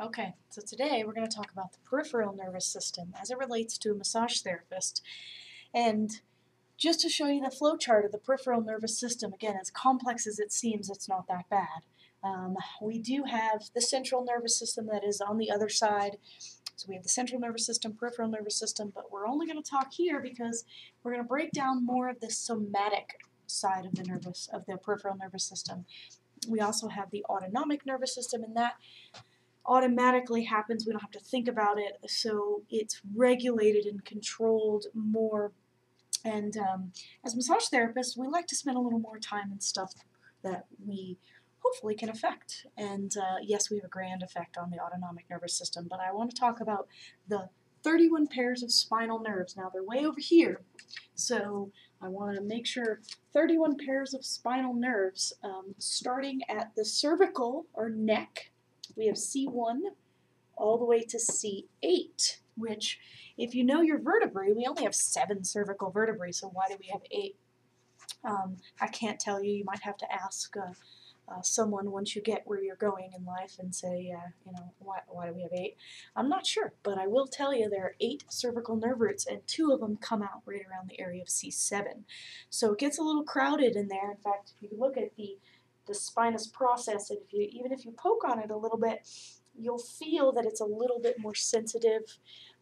Okay, so today we're going to talk about the peripheral nervous system as it relates to a massage therapist. And just to show you the flow chart of the peripheral nervous system, again, as complex as it seems, it's not that bad. Um, we do have the central nervous system that is on the other side. So we have the central nervous system, peripheral nervous system, but we're only going to talk here because we're going to break down more of the somatic side of the nervous of the peripheral nervous system. We also have the autonomic nervous system, and that automatically happens. We don't have to think about it. So it's regulated and controlled more. And um, as massage therapists, we like to spend a little more time in stuff that we hopefully can affect. And uh, yes, we have a grand effect on the autonomic nervous system, but I want to talk about the 31 pairs of spinal nerves. Now they're way over here, so I want to make sure 31 pairs of spinal nerves um, starting at the cervical or neck we have C1 all the way to C8, which if you know your vertebrae, we only have seven cervical vertebrae, so why do we have eight? Um, I can't tell you. You might have to ask uh, uh, someone once you get where you're going in life and say, uh, you know, why, why do we have eight? I'm not sure, but I will tell you there are eight cervical nerve roots, and two of them come out right around the area of C7. So it gets a little crowded in there. In fact, if you look at the the spinous process, and if you even if you poke on it a little bit, you'll feel that it's a little bit more sensitive.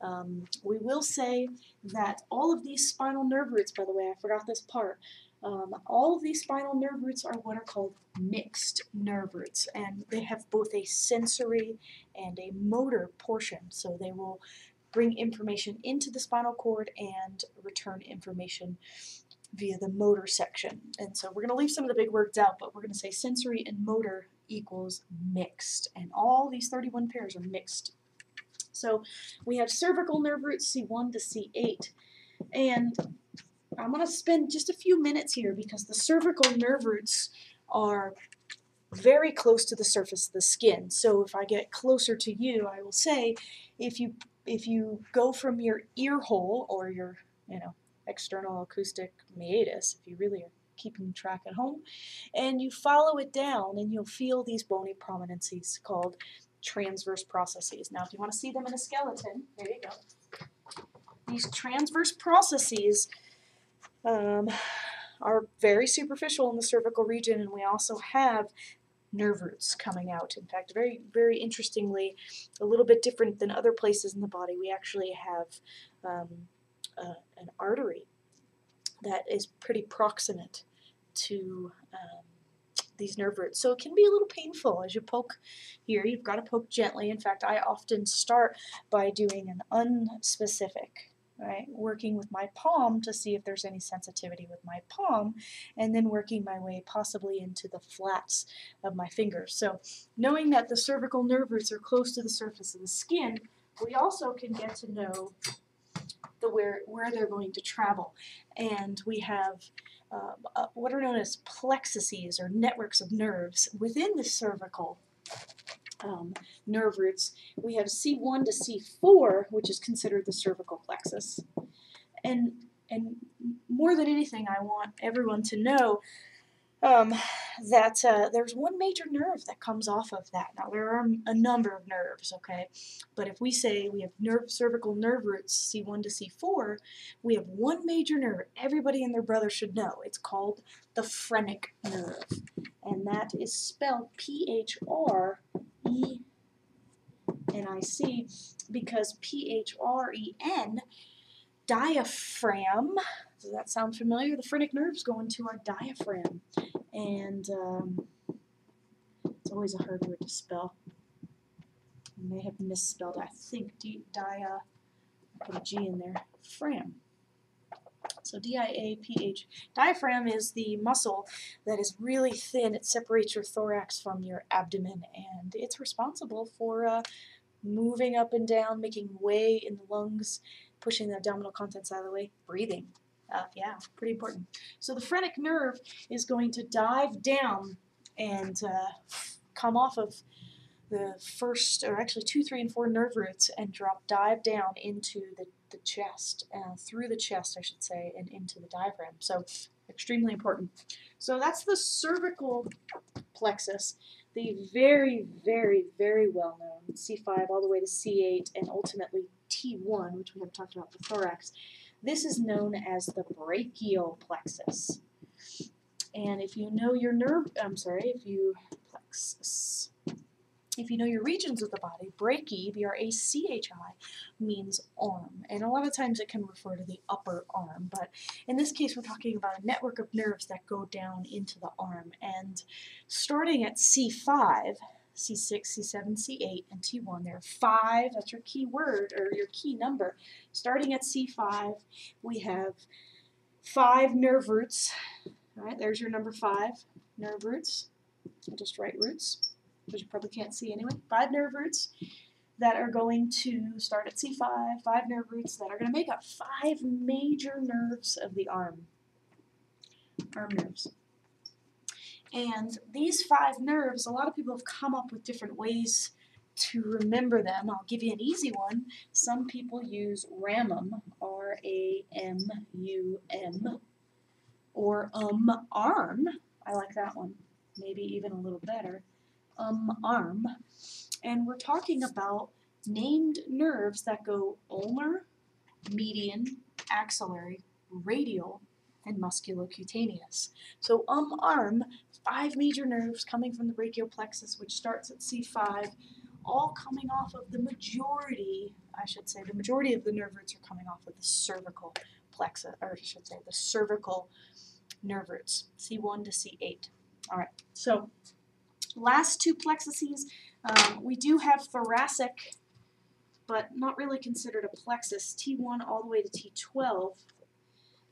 Um, we will say that all of these spinal nerve roots, by the way, I forgot this part, um, all of these spinal nerve roots are what are called mixed nerve roots, and they have both a sensory and a motor portion, so they will bring information into the spinal cord and return information via the motor section. And so we're going to leave some of the big words out, but we're going to say sensory and motor equals mixed. And all these 31 pairs are mixed. So we have cervical nerve roots C1 to C8. And I'm going to spend just a few minutes here because the cervical nerve roots are very close to the surface of the skin. So if I get closer to you, I will say if you if you go from your ear hole or your, you know, external acoustic meatus, if you really are keeping track at home, and you follow it down and you'll feel these bony prominences called transverse processes. Now if you want to see them in a skeleton, there you go. These transverse processes um, are very superficial in the cervical region and we also have nerve roots coming out. In fact, very, very interestingly, a little bit different than other places in the body, we actually have um, uh, an artery that is pretty proximate to um, these nerve roots. So it can be a little painful as you poke here. You've got to poke gently. In fact, I often start by doing an unspecific, right? Working with my palm to see if there's any sensitivity with my palm, and then working my way possibly into the flats of my fingers. So knowing that the cervical nerve roots are close to the surface of the skin, we also can get to know where, where they're going to travel. And we have uh, uh, what are known as plexuses or networks of nerves within the cervical um, nerve roots. We have C1 to C4, which is considered the cervical plexus. And, and more than anything, I want everyone to know um, that uh, there's one major nerve that comes off of that. Now, there are a number of nerves, okay? But if we say we have nerve, cervical nerve roots, C1 to C4, we have one major nerve everybody and their brother should know. It's called the phrenic nerve. And that is spelled P-H-R-E-N-I-C because P-H-R-E-N diaphragm. Does that sound familiar? The phrenic nerves go into our diaphragm. And um, it's always a hard word to spell. I may have misspelled, I think, di, dia, put a G in there, fram. So D-I-A-P-H. Diaphragm is the muscle that is really thin. It separates your thorax from your abdomen, and it's responsible for uh, moving up and down, making way in the lungs, pushing the abdominal contents out of the way, breathing. Uh, yeah, pretty important. So the phrenic nerve is going to dive down and uh, come off of the first, or actually two, three, and four nerve roots and drop, dive down into the, the chest, uh, through the chest, I should say, and into the diaphragm. So extremely important. So that's the cervical plexus. The very, very, very well known C5 all the way to C8 and ultimately T1, which we have talked about the thorax. This is known as the brachial plexus. And if you know your nerve, I'm sorry, if you plexus, if you know your regions of the body, brachy, B-R-A-C-H-I, means arm. And a lot of times it can refer to the upper arm, but in this case we're talking about a network of nerves that go down into the arm. And starting at C5, C6, C7, C8, and T1, there are five, that's your key word, or your key number. Starting at C5, we have five nerve roots. All right, there's your number five, nerve roots. I'll just write roots which you probably can't see anyway, five nerve roots that are going to start at C5, five nerve roots that are going to make up five major nerves of the arm, arm nerves. And these five nerves, a lot of people have come up with different ways to remember them. I'll give you an easy one. Some people use RAMUM, R-A-M-U-M, or um arm. I like that one. Maybe even a little better um, arm, and we're talking about named nerves that go ulnar, median, axillary, radial, and musculocutaneous. So um arm, five major nerves coming from the brachial plexus, which starts at C5, all coming off of the majority, I should say, the majority of the nerve roots are coming off of the cervical plexus, or I should say the cervical nerve roots, C1 to C8. All right, so last two plexuses, um, we do have thoracic, but not really considered a plexus, T1 all the way to T12.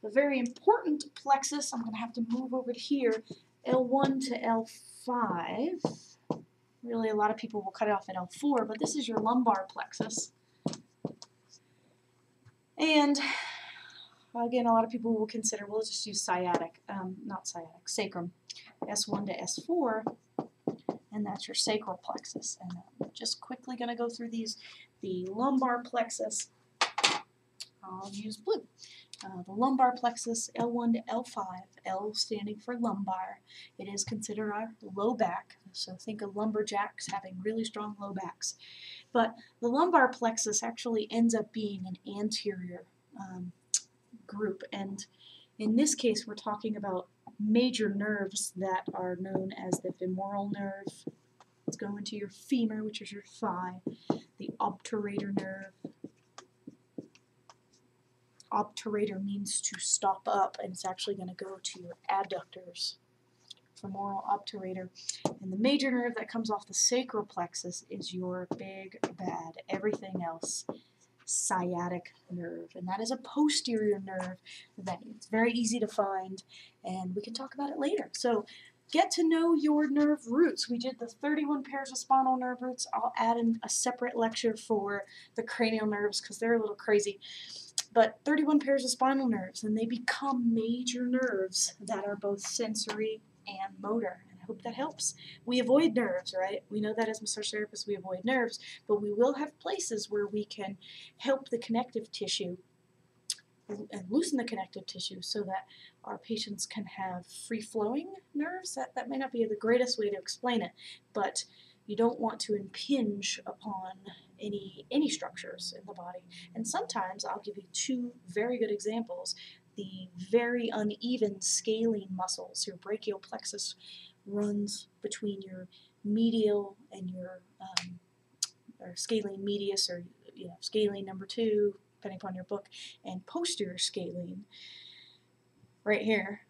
The very important plexus, I'm going to have to move over to here, L1 to L5. Really, a lot of people will cut it off at L4, but this is your lumbar plexus. And again, a lot of people will consider, we'll just use sciatic, um, not sciatic, sacrum, S1 to S4 and that's your sacral plexus. And I'm just quickly going to go through these. The lumbar plexus, I'll use blue. Uh, the lumbar plexus, L1 to L5, L standing for lumbar. It is considered our low back, so think of lumberjacks having really strong low backs. But the lumbar plexus actually ends up being an anterior um, group, and in this case we're talking about major nerves that are known as the femoral nerve. Let's go into your femur, which is your thigh, the obturator nerve. Obturator means to stop up, and it's actually going to go to your adductors. Femoral obturator. And the major nerve that comes off the sacral plexus is your big bad. Everything else sciatic nerve, and that is a posterior nerve that it's very easy to find, and we can talk about it later. So get to know your nerve roots. We did the 31 pairs of spinal nerve roots. I'll add in a separate lecture for the cranial nerves because they're a little crazy. But 31 pairs of spinal nerves, and they become major nerves that are both sensory and motor. I hope that helps. We avoid nerves, right? We know that as massage therapists we avoid nerves, but we will have places where we can help the connective tissue and loosen the connective tissue so that our patients can have free-flowing nerves. That, that may not be the greatest way to explain it, but you don't want to impinge upon any any structures in the body. And sometimes I'll give you two very good examples. The very uneven scalene muscles, your brachial plexus runs between your medial and your um, or scalene medius or you know scalene number two depending upon your book and posterior scalene right here.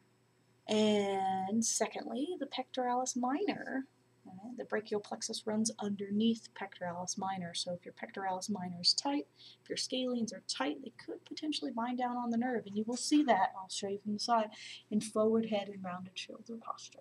And secondly the pectoralis minor. Right, the brachial plexus runs underneath pectoralis minor. So if your pectoralis minor is tight if your scalenes are tight they could potentially bind down on the nerve and you will see that. I'll show you from the side in forward head and rounded shoulder posture